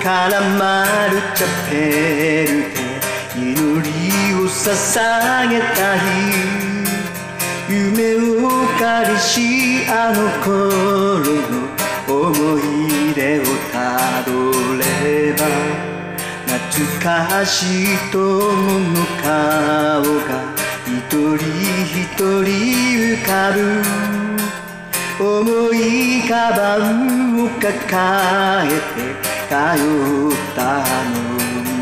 絡まるチャペルで祈りを捧げたい夢を借りしあの頃の思い出をたどれば懐かしい友の顔が一人一人浮かぶ重いカバンを抱えて通ったあの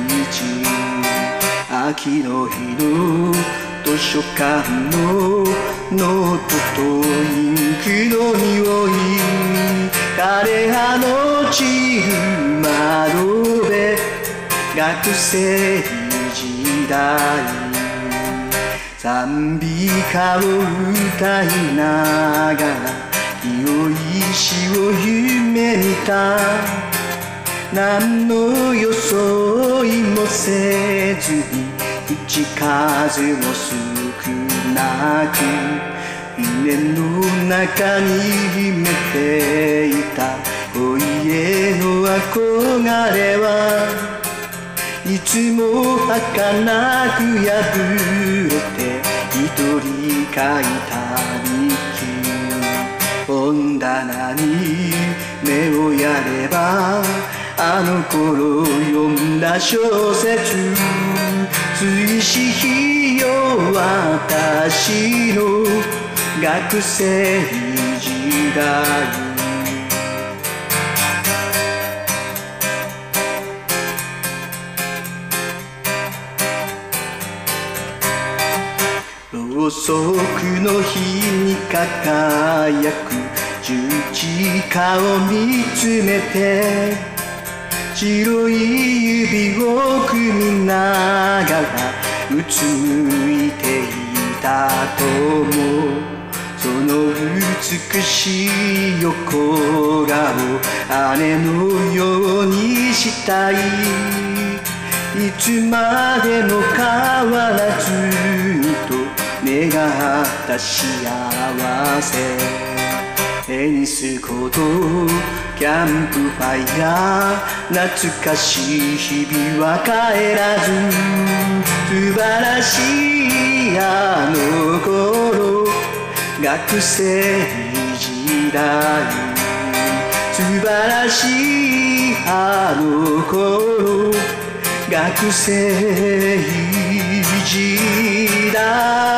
道秋の日の図書館のノートとインクの匂い枯葉の散る窓辺学生時代賛美歌を歌いながら清い死を夢見た。何の装いもせずに口数も少なく夢の中に秘めていた。恋への憧れはいつも儚く破れて一人書いた日記本棚に目をやればあの頃読んだ小説追試費用私の学生時代。ろうそくの火に輝く十字架を見つめて白い指を組みながらうつむいていたと思う。その美しい横顔姉のようにしたい。いつまでも変わらず願った幸せ。テニスコートキャンプファイヤー。懐かしい日々は帰らず。素晴らしいあの頃。学生時代。素晴らしいあの頃。学生時代。